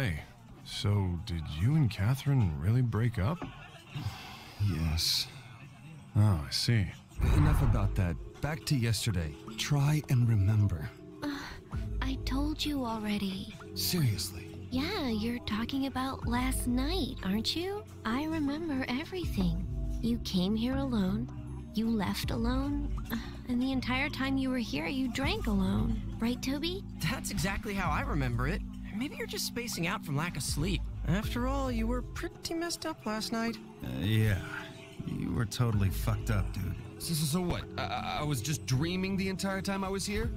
Hey, so did you and Catherine really break up? Yes. Oh, I see. Enough about that. Back to yesterday. Try and remember. I told you already. Seriously. Yeah, you're talking about last night, aren't you? I remember everything. You came here alone, you left alone, uh, and the entire time you were here, you drank alone. Right, Toby? That's exactly how I remember it. Maybe you're just spacing out from lack of sleep. After all, you were pretty messed up last night. Uh, yeah. You were totally fucked up, dude. So, so, so what? I- I, I was just dreaming the entire time I was here?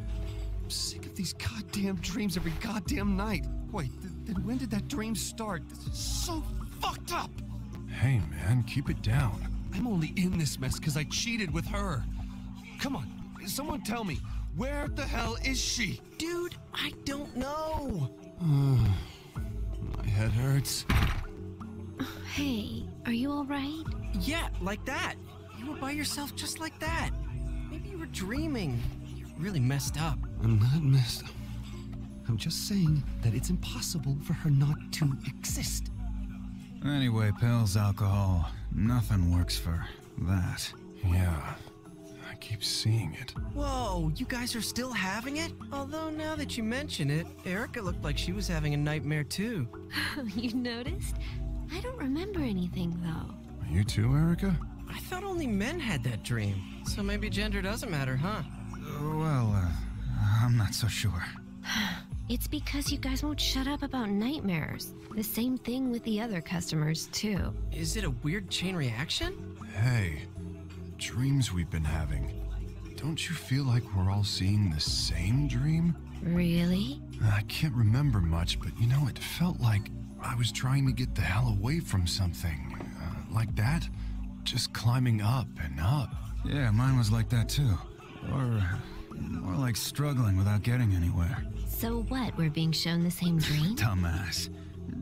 I'm sick of these goddamn dreams every goddamn night. Wait, th- then when did that dream start? This is so fucked up! Hey, man, keep it down. I'm only in this mess because I cheated with her. Come on, someone tell me, where the hell is she? Dude, I don't know. Mm. My head hurts. Hey, are you alright? Yeah, like that. You were by yourself just like that. Maybe you were dreaming. You're really messed up. I'm not messed up. I'm just saying that it's impossible for her not to exist. Anyway, pills, alcohol, nothing works for that. Yeah, I keep seeing it. Whoa, you guys are still having it? Although now that you mention it, Erica looked like she was having a nightmare too. you noticed? I don't remember anything, though. Are you too, Erica? I thought only men had that dream. So maybe gender doesn't matter, huh? Uh, well, uh, I'm not so sure. It's because you guys won't shut up about nightmares. The same thing with the other customers, too. Is it a weird chain reaction? Hey, dreams we've been having. Don't you feel like we're all seeing the same dream? Really? I can't remember much, but you know, it felt like I was trying to get the hell away from something. Uh, like that? Just climbing up and up. Yeah, mine was like that too. Or more like struggling without getting anywhere. So what? We're being shown the same dream? Dumbass.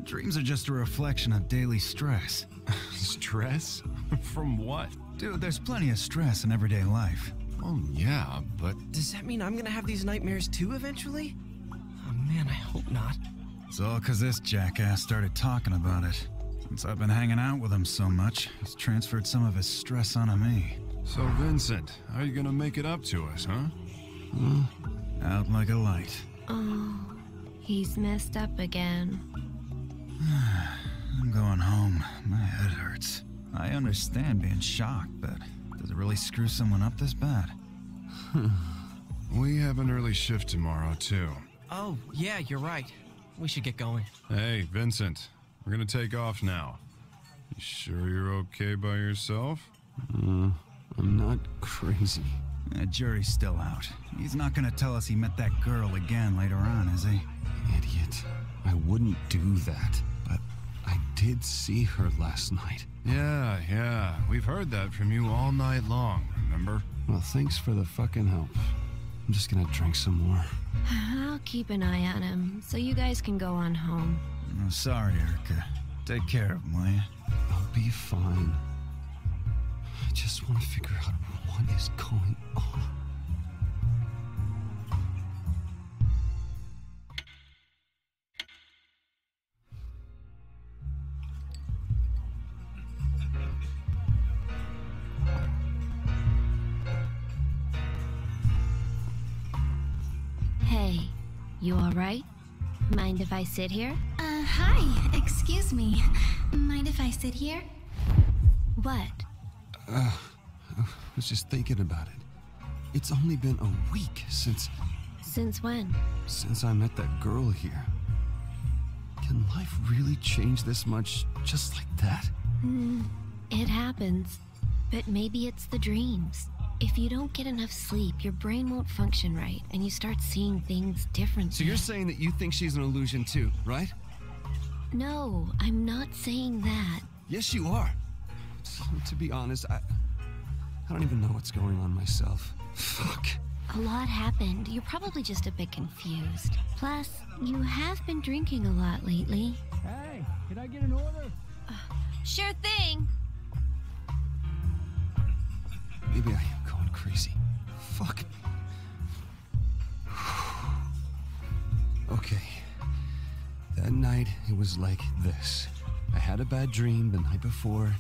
Dreams are just a reflection of daily stress. Stress? From what? Dude, there's plenty of stress in everyday life. Oh, yeah, but Does that mean I'm gonna have these nightmares too eventually? Oh man, I hope not. It's all because this jackass started talking about it. Since I've been hanging out with him so much, he's transferred some of his stress onto me. So, Vincent, how are you gonna make it up to us, huh? Hmm? Out like a light. Oh, he's messed up again. I'm going home. My head hurts. I understand being shocked, but does it really screw someone up this bad? We have an early shift tomorrow, too. Oh, yeah, you're right. We should get going. Hey, Vincent, we're gonna take off now. You sure you're okay by yourself? Mm, I'm not crazy. The jury's still out. He's not gonna tell us he met that girl again later on, is he? Idiot. I wouldn't do that. But I did see her last night. Yeah, yeah. We've heard that from you all night long, remember? Well, thanks for the fucking help. I'm just gonna drink some more. I'll keep an eye on him, so you guys can go on home. I'm sorry, Erica. Take care of him, will you? I'll be fine. I just want to figure out what is going on. You alright? Mind if I sit here? Uh, hi. Excuse me. Mind if I sit here? What? I was just thinking about it. It's only been a week since Since when? since I met that girl here. Can life really change this much just like that? It happens. But maybe it's the dreams. If you don't get enough sleep, your brain won't function right, and you start seeing things differently. So you're saying that you think she's an illusion too, right? No, I'm not saying that. Yes, you are. To be honest, I I don't even know what's going on myself. Fuck. A lot happened. You're probably just a bit confused. Plus, you have been drinking a lot lately. Hey, can I get an order? Sure thing. Maybe I am going crazy. Fuck. Okay. That night night, it was like this. I had a bad dream the night before,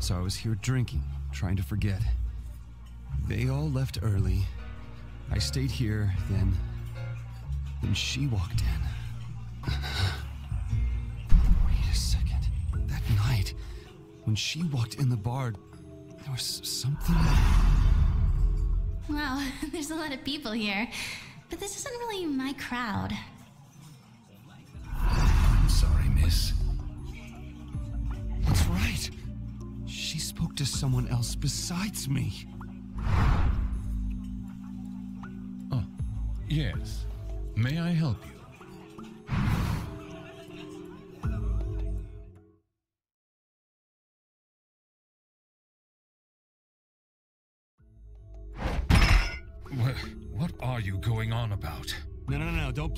so I was here drinking, trying to forget. They all left early. I stayed here, then. Then she walked in. Wait a second. That night, when she walked in the bar, there was something. Wow, there's a lot of people here. But this isn't really my crowd. I'm sorry, miss. That's right. She spoke to someone else besides me. Oh, yes. May I help you?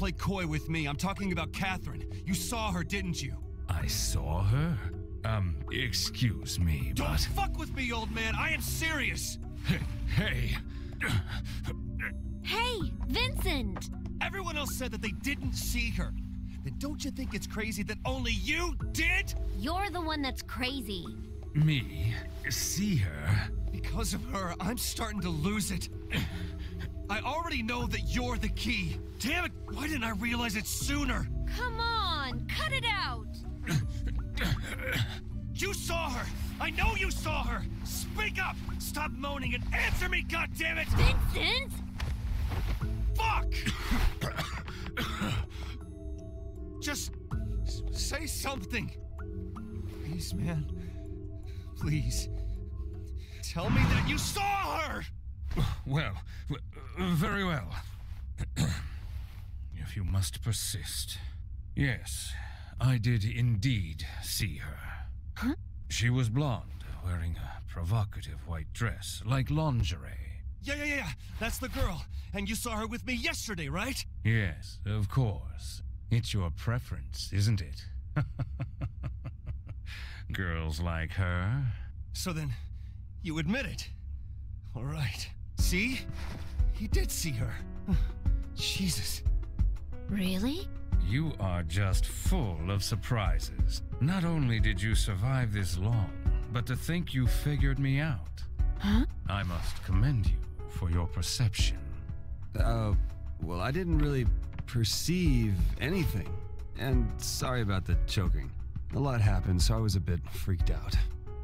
Play coy with me. I'm talking about Catherine. You saw her, didn't you? I saw her? Um, excuse me, Don't but. fuck with me, old man. I am serious. Hey, hey. Hey, Vincent! Everyone else said that they didn't see her. Then don't you think it's crazy that only you did? You're the one that's crazy. Me? See her? Because of her, I'm starting to lose it. I already know that you're the key. Damn it, why didn't I realize it sooner? Come on, cut it out! You saw her! I know you saw her! Speak up! Stop moaning and answer me, goddammit! Vincent! Fuck! Just say something. Please, man. Please. Tell me that you saw her! Well, very well. if you must persist. Yes, I did indeed see her. Huh? She was blonde, wearing a provocative white dress, like lingerie. Yeah, yeah, yeah, yeah. That's the girl. And you saw her with me yesterday, right? Yes, of course. It's your preference, isn't it? Girls like her? So then, you admit it. All right. See? He did see her. Jesus. Really? You are just full of surprises. Not only did you survive this long, but to think you figured me out. Huh? I must commend you for your perception. Uh, well, I didn't really perceive anything. And sorry about the choking. A lot happened, so I was a bit freaked out.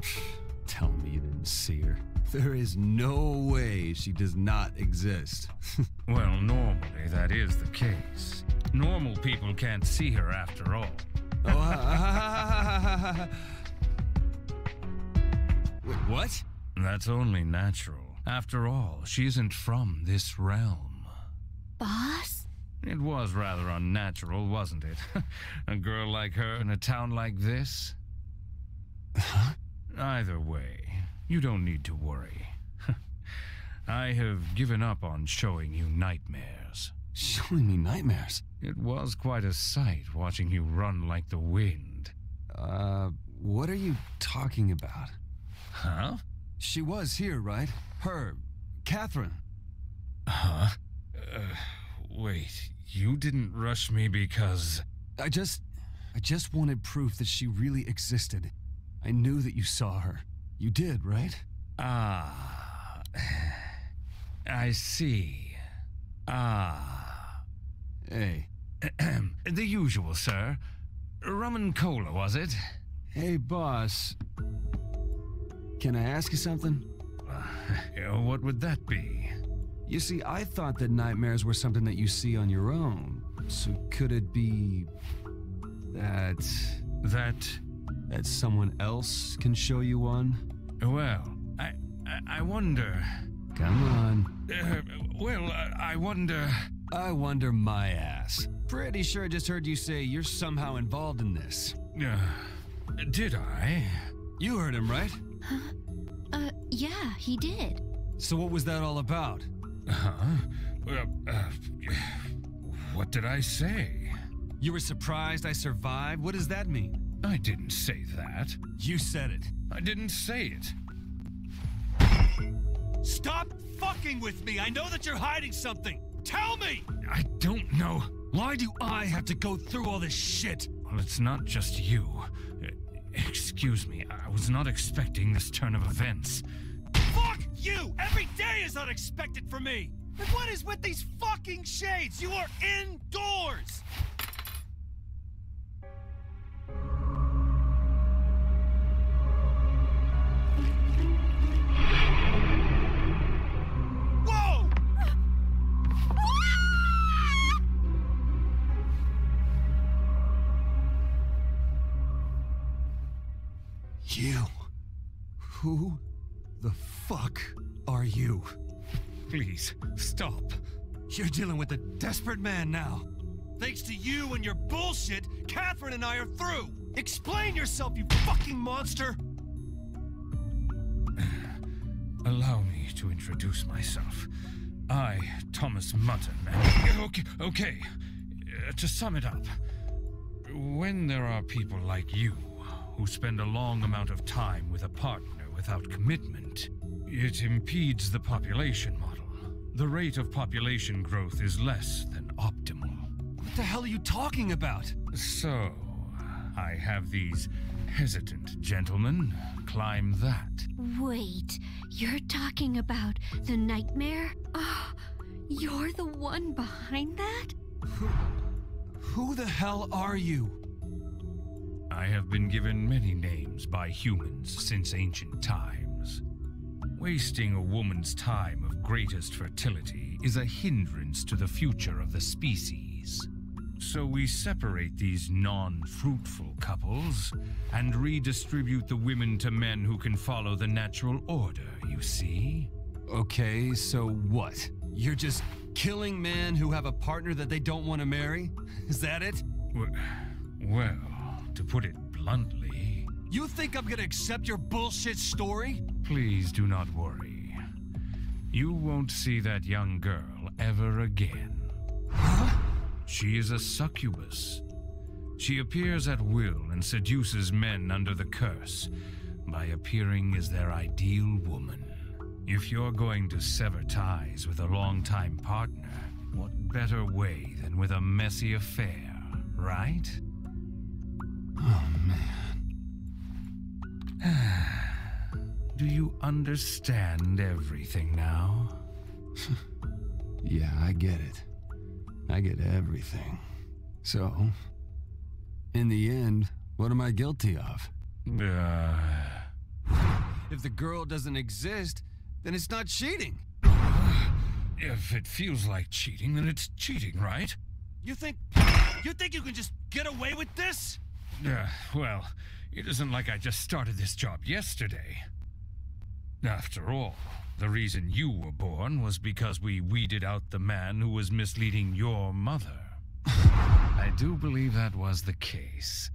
Tell me you didn't see her. There is no way she does not exist. Well, normally that is the case. Normal people can't see her after all. oh. Wait, what? That's only natural. After all, she isn't from this realm. Boss? It was rather unnatural, wasn't it? a girl like her in a town like this? Huh? Either way, you don't need to worry. I have given up on showing you nightmares. Showing me nightmares. It was quite a sight watching you run like the wind. Uh, what are you talking about? Huh? She was here, right? Her, Catherine. Huh? Uh, wait, you didn't rush me because. I just. I just wanted proof that she really existed. I knew that you saw her. You did, right? Ah. I see. Ah. Hey. the usual, sir. Rum and cola, was it? Hey, boss. Can I ask you something? Uh, what would that be? You see, I thought that nightmares were something that you see on your own. So could it be. that. That. That someone else can show you one? Well, I. I, I wonder. Come on. Uh, well, uh, I wonder. I wonder my ass. Pretty sure I just heard you say you're somehow involved in this. Uh, did I? You heard him, right? Huh? Uh, yeah, he did. So what was that all about? Huh? Well, uh, what did I say? You were surprised I survived? What does that mean? I didn't say that. You said it. I didn't say it. Stop fucking with me! I know that you're hiding something! Tell me! I don't know. Why do I have to go through all this shit? Well, it's not just you. Excuse me, I was not expecting this turn of events. Fuck you! Every day is unexpected for me! And what is with these fucking shades? You are indoors! The fuck are you? Please, stop. You're dealing with a desperate man now. Thanks to you and your bullshit, Catherine and I are through. Explain yourself, you fucking monster! Allow me to introduce myself. I, Thomas Mutton, and... Okay, okay. Uh, to sum it up, when there are people like you who spend a long amount of time with a partner without commitment, it impedes the population model. The rate of population growth is less than optimal. What the hell are you talking about? So, I have these hesitant gentlemen climb that. Wait, you're talking about the nightmare? Oh, you're the one behind that? Who the hell are you? I have been given many names by humans since ancient times. Wasting a woman's time of greatest fertility is a hindrance to the future of the species. So we separate these non fruitful couples and redistribute the women to men who can follow the natural order, you see? Okay, so what? You're just killing men who have a partner that they don't want to marry? Is that it? Well, to put it bluntly, You think I'm gonna accept your bullshit story? please do not worry. You won't see that young girl ever again. She is a succubus. She appears at will and seduces men under the curse by appearing as their ideal woman. If you're going to sever ties with a longtime partner, what better way than with a messy affair, right? Oh, man. Do you understand everything now? Yeah, I get it. I get everything. So, in the end, what am I guilty of? Uh, If the girl doesn't exist, then it's not cheating. if it feels like cheating, then it's cheating, right? You think you think you can just get away with this? Uh, well, it isn't like I just started this job yesterday. After all, the reason you were born was because we weeded out the man who was misleading your mother. I do believe that was the case.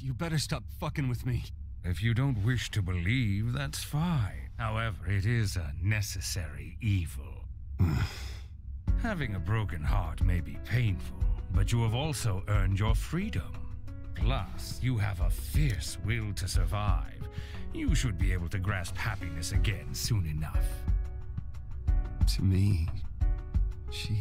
You better stop fucking with me. If you don't wish to believe, that's fine. However, it is a necessary evil. Having a broken heart may be painful, but you have also earned your freedom. Plus, you have a fierce will to survive. You should be able to grasp happiness again soon enough. To me, she.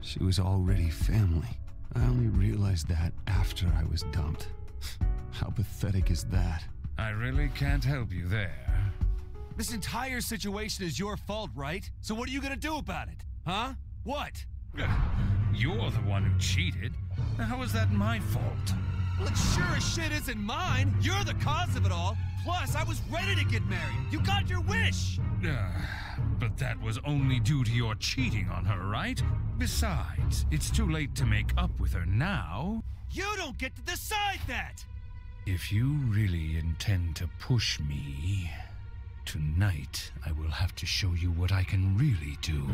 she was already family. I only realized that after I was dumped. How pathetic is that? I really can't help you there. This entire situation is your fault, right? So what are you gonna do about it? Huh? What? You're the one who cheated. How is that my fault? Well, it sure as shit isn't mine. You're the cause of it all. Plus, I was ready to get married. You got your wish. Uh, but that was only due to your cheating on her, right? Besides, it's too late to make up with her now. You don't get to decide that. If you really intend to push me, tonight I will have to show you what I can really do.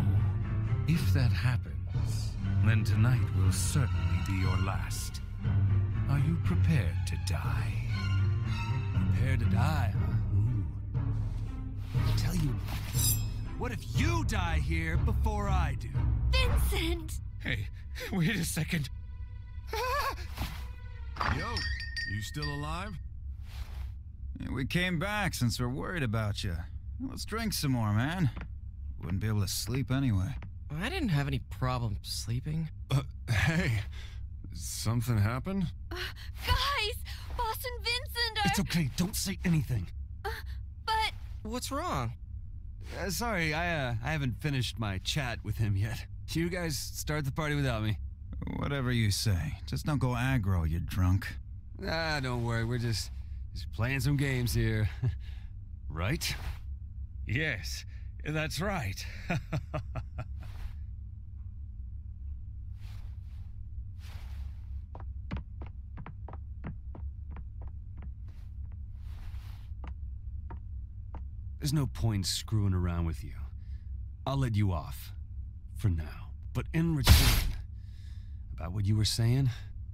If that happens, then tonight will certainly be your last. Are you prepared to die? Prepare to die, huh? Tell you, what if you die here before I do? Vincent! Hey, wait a second. Yo, you still alive? We came back since we're worried about you. Let's drink some more, man. Wouldn't be able to sleep anyway. I didn't have any problem sleeping. Uh, hey, Something happened? Uh, guys, Boss and Vincent are. It's okay. Don't say anything. Uh, but what's wrong? Uh, sorry, I uh, I haven't finished my chat with him yet. You guys start the party without me. Whatever you say. Just don't go aggro, you drunk. Ah, don't worry. We're just just playing some games here. right? Yes, that's right. There's no point screwing around with you. I'll let you off. For now. But in return, about what you were saying,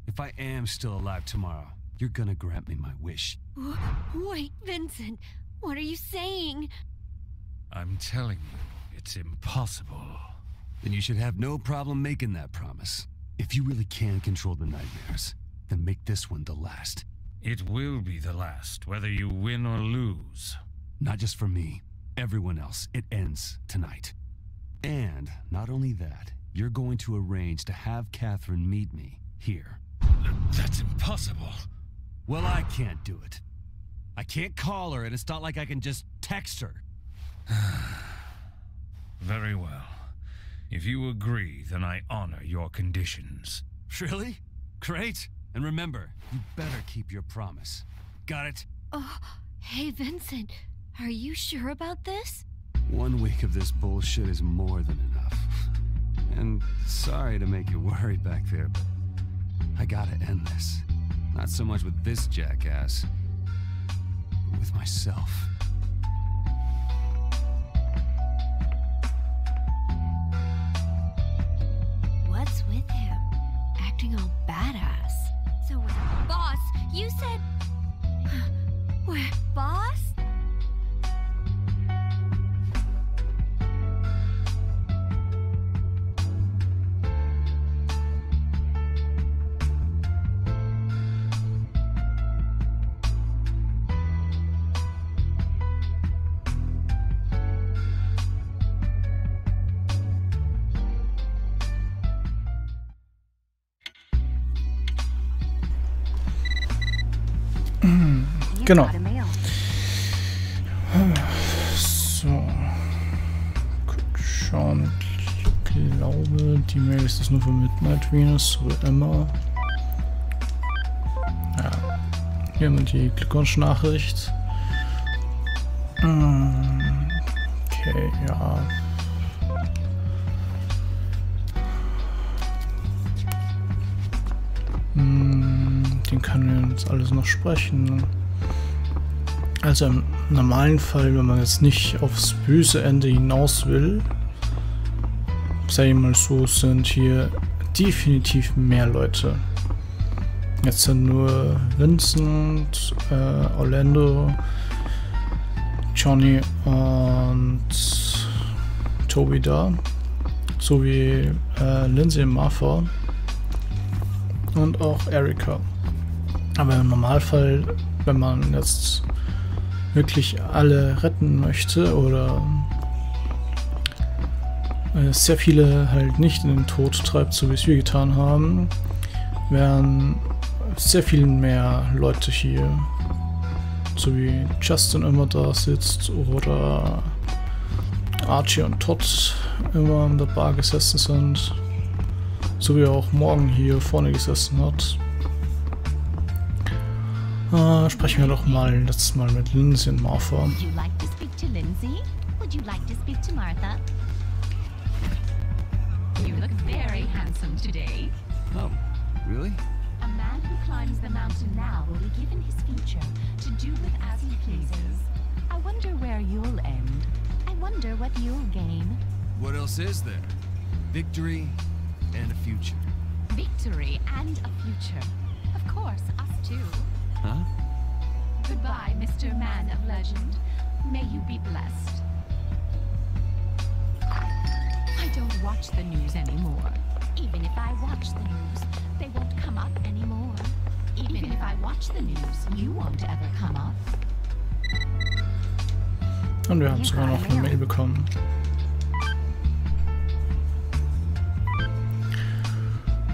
if I am still alive tomorrow, you're gonna grant me my wish. Wait, Vincent, what are you saying? I'm telling you, it's impossible. Then you should have no problem making that promise. If you really can control the nightmares, then make this one the last. It will be the last, whether you win or lose. Not just for me, everyone else. It ends tonight. And not only that, you're going to arrange to have Catherine meet me here. That's impossible. Well, I can't do it. I can't call her, and it's not like I can just text her. Very well. If you agree, then I honor your conditions. Really? Great. And remember, you better keep your promise. Got it? Oh, hey, Vincent. Are you sure about this? One week of this bullshit is more than enough. And sorry to make you worried back there, but I gotta end this. Not so much with this jackass, but with myself. Genau. So. Gut schauen. Ich glaube, die Mail ist das nur für Midnight Venus oder Emma. Ja. Hier haben wir die Glückwunsch-Nachricht. Okay, ja. Den können wir jetzt alles noch sprechen. Also im normalen Fall, wenn man jetzt nicht aufs böse Ende hinaus will, sei mal so, sind hier definitiv mehr Leute. Jetzt sind nur Vincent, äh, Orlando, Johnny und Toby da, sowie äh, Lindsay und Martha und auch Erika. Aber im Normalfall, wenn man jetzt wirklich alle retten möchte oder äh, sehr viele halt nicht in den Tod treibt, so wie es wir getan haben, wären sehr viel mehr Leute hier. So wie Justin immer da sitzt oder Archie und Todd immer an der Bar gesessen sind. So wie er auch morgen hier vorne gesessen hat. Uh, sprechen wir doch mal letztes Mal mit Lindsay und Martha. Would you like to speak to Lindsay? Would you like to speak to Martha? You look very handsome today. Oh, really? A man who climbs the mountain now will be given his future to do with as he pleases. I wonder where you'll end. I wonder what you'll gain. What else is there? Victory and a future. Victory and a future. Of course, us too. Huh? Goodbye, Mr. Man of Legend. May you be blessed. I don't watch the news anymore. Even if I watch the news, they won't come up anymore. Even if I watch the news, you won't ever come up. Und wir haben sogar noch eine Mail bekommen.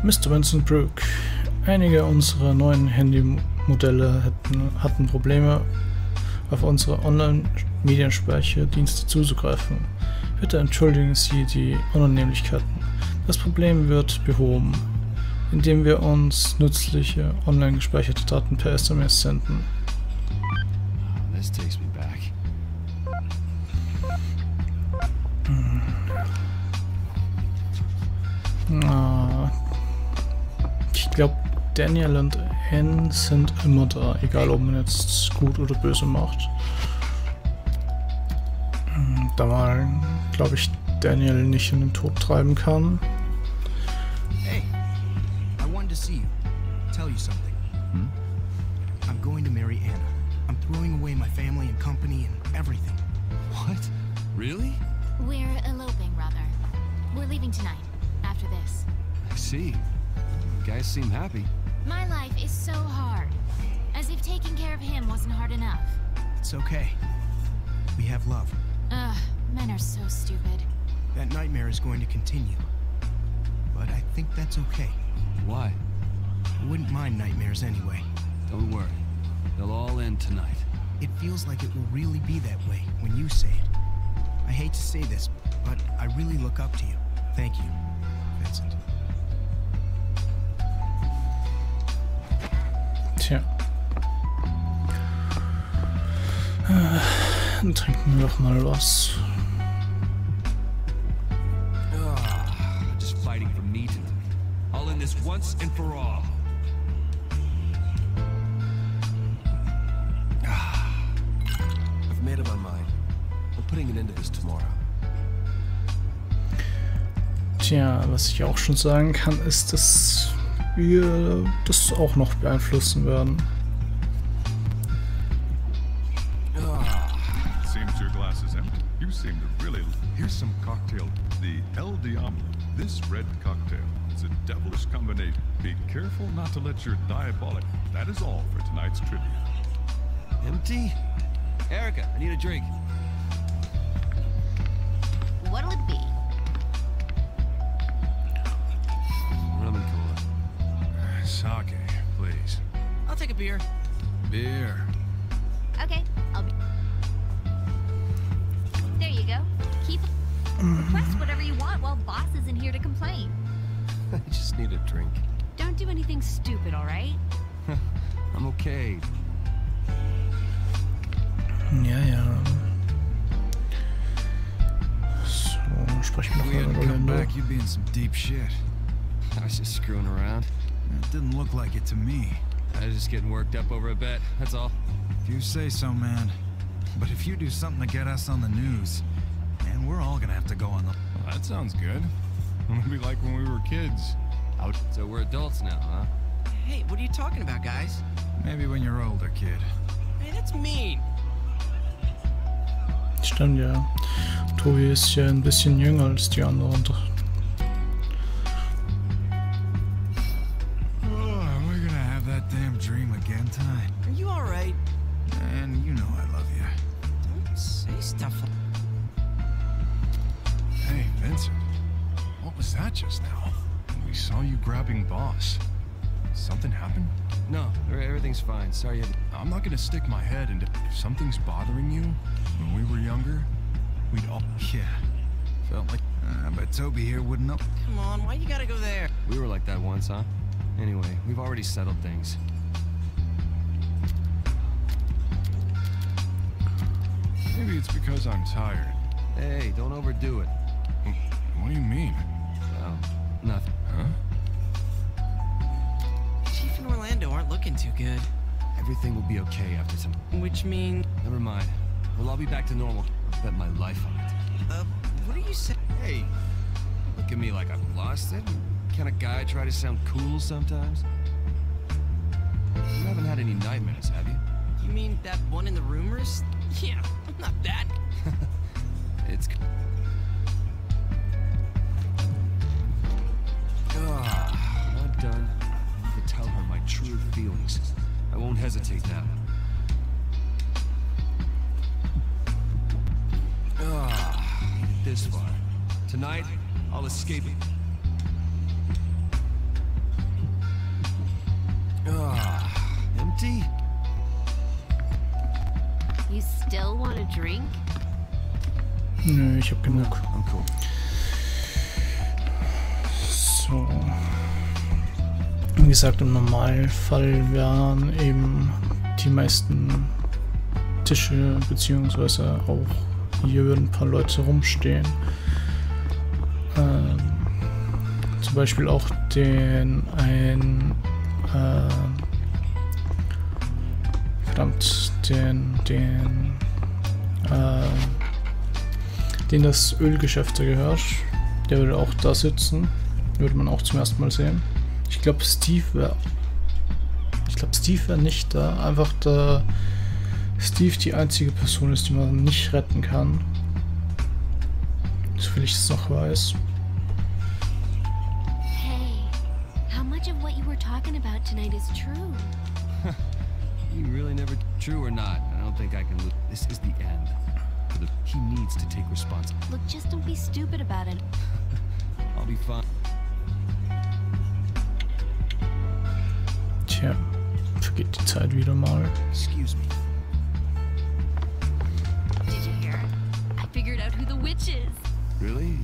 Mr. Vincent Brooks, Einige unserer neuen Handymodelle hatten, hatten Probleme, auf unsere Online-Medienspeicherdienste zuzugreifen. Bitte entschuldigen Sie die Unannehmlichkeiten. Das Problem wird behoben, indem wir uns nützliche online gespeicherte Daten per SMS senden. Back. Ah, ich glaube, Daniel und Anne sind immer da, egal ob man jetzt gut oder böse macht. Hm, Da man, glaube ich, Daniel nicht in den Tod treiben kann. Hey, I wanted to see you. Tell you something. Hmm? I'm going to marry Anna. I'm throwing away my family and company and everything. What? Really? We're eloping, rather. We're leaving tonight, after this. I see. You guys seem happy. My life is so hard. As if taking care of him wasn't hard enough. It's okay. We have love. Ugh, men are so stupid. That nightmare is going to continue. But I think that's okay. Why? I wouldn't mind nightmares anyway. Don't worry. They'll all end tonight. It feels like it will really be that way when you say it. I hate to say this, but I really look up to you. Thank you, Vincent. Putting an end to this tomorrow. Tja, was ich auch schon sagen kann, ist, dass wir das auch noch beeinflussen werden. Be careful not to let your diabolic. That is all for tonight's trivia. Empty? Erica, I need a drink. What'll it be? Rum and cola. Uh, sake, please. I'll take a beer. Beer. Okay, I'll be. There you go. Keep. Request whatever you want while boss isn't here to complain. I just need a drink. Don't do anything stupid, alright? I'm okay. Ja, ja. So, sprechen wir If we mal hadn't come back, you'd be in some deep shit. I was just screwing around. It didn't look like it to me. I was just getting worked up over a bet, that's all. If you say so, man. But if you do something to get us on the news, man, we're all gonna have to go on the. Well, that sounds good. It'll be like when we were kids. Out. So we're adults now, huh? Hey, what are you talking about, guys? Maybe when you're older, kid. Hey, that's mean. Stimmt ja. Toby ist ja ein bisschen jünger als die anderen. Fine. Sorry you had I'm not gonna stick my head into. If something's bothering you, when we were younger, we'd all. Yeah. Felt like. Uh, but Toby here wouldn't know. Come on, why you gotta go there? We were like that once, huh? Anyway, we've already settled things. Maybe it's because I'm tired. Hey, don't overdo it. What do you mean? Oh, nothing. Huh? Aren't looking too good. Everything will be okay after some. Which mean, Never mind. We'll all be back to normal. I'll bet my life on it. uh, what are you saying? Hey, look at me like I've lost it. Can a guy try to sound cool sometimes? You haven't had any nightmares, have you? You mean that one in the rumors? Yeah, I'm not that. It's. Ah, not done. True feelings. I won't hesitate now. Ah, made it this far. Tonight, I'll escape it. Ah, empty? You still want a drink? Nö, ich hab genug. I'm cool. So. Wie gesagt, im Normalfall wären eben die meisten Tische, beziehungsweise auch hier würden ein paar Leute rumstehen. Ähm, zum Beispiel auch den ein äh, verdammt den den äh, den das Ölgeschäft gehört. Der würde auch da sitzen. Würde man auch zum ersten Mal sehen. Ich glaube Steve wäre ich glaube Steve wäre nicht da. Einfach da Steve die einzige Person ist, die man nicht retten kann. Soviel ich es noch weiß. Hey, how much of what you were talking about tonight is true? You really never true or not? I don't think I can. lo- This is the end. The- He needs to take responsibility. Look, just don't be stupid about it. I'll be fine. Tja, vergeht die Zeit wieder mal. Excuse me. Did you hear? I figured out who the witch is. Really?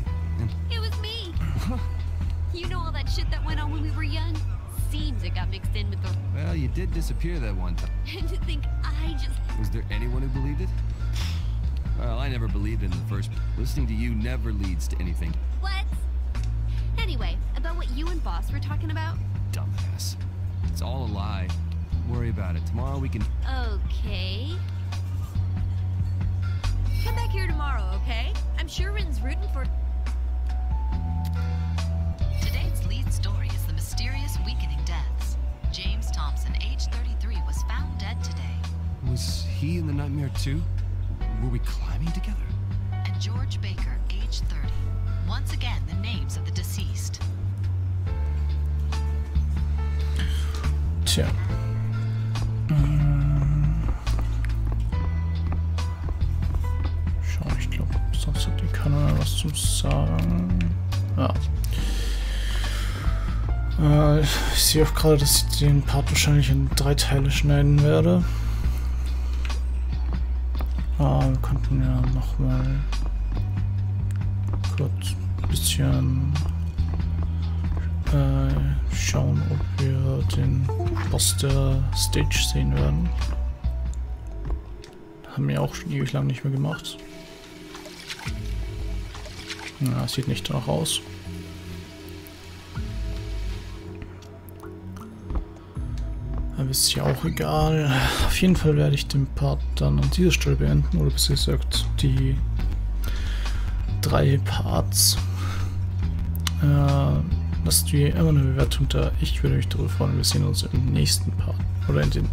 It was me. you know all that shit that went on when we were young? Seems it got mixed in with the. well, you did disappear that one time. And to think I just. Was there anyone who believed it? Well, I never believed it in the first. Listening to you never leads to anything. What? Anyway, about what you and Boss were talking about? Dumbass. It's all a lie. Don't worry about it. Tomorrow we can. Okay. Come back here tomorrow, okay? I'm sure Rin's rooting for. Today's lead story is the mysterious weakening deaths. James Thompson, age 33, was found dead today. Was he in the nightmare too? Were we climbing together? And George Baker, age 30. Once again, the names of the deceased. Tja. Schau, ich glaube, sonst hat die keiner was zum Sagen. Ja. Äh, ich sehe auch gerade, dass ich den Part wahrscheinlich in drei Teile schneiden werde. Ah, wir könnten ja nochmal kurz ein bisschen äh, schauen, ob wir den Boss der Stage sehen werden. Haben wir auch schon ewig lang nicht mehr gemacht. Ja, sieht nicht danach aus. Aber ist ja auch egal. Auf jeden Fall werde ich den Part dann an dieser Stelle beenden. Oder besser gesagt, die drei Parts. Äh, lasst wie immer eine Bewertung da. Ich würde mich darüber freuen. Wir sehen uns im nächsten Part. Oder in den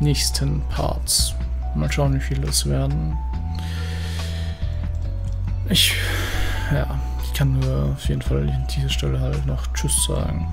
nächsten Parts. Mal schauen, wie viele es werden. Ich, ja, ich kann nur auf jeden Fall an dieser Stelle halt noch Tschüss sagen.